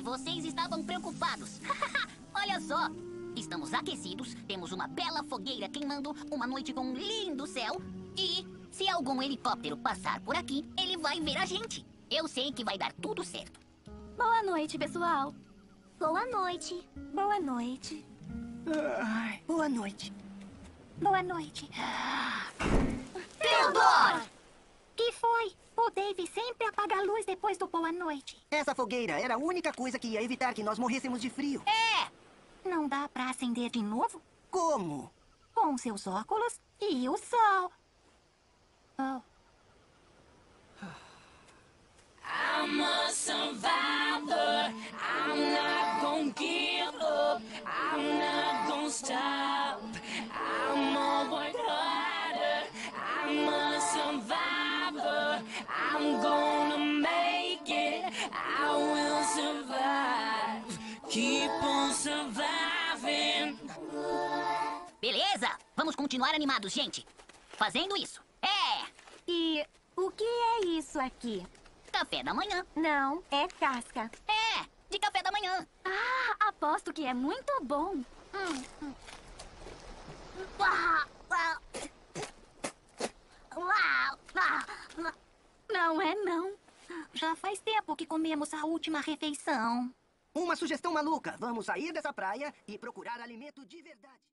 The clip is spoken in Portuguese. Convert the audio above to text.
E vocês estavam preocupados. Olha só. Estamos aquecidos, temos uma bela fogueira queimando, uma noite com um lindo céu. E se algum helicóptero passar por aqui, ele vai ver a gente. Eu sei que vai dar tudo certo. Boa noite, pessoal. Boa noite. Boa noite. Ai, boa noite. Boa noite. O Dave sempre apaga a luz depois do boa noite. Essa fogueira era a única coisa que ia evitar que nós morrêssemos de frio. É! Não dá pra acender de novo? Como? Com seus óculos e o sol. Keep on surviving. Beleza? Vamos continuar animados, gente. Fazendo isso. É! E o que é isso aqui? Café da manhã. Não, é casca. É! De café da manhã. Ah, aposto que é muito bom. Uau! Uau! Não é não. Já faz tempo que comemos a última refeição. Uma sugestão maluca. Vamos sair dessa praia e procurar alimento de verdade.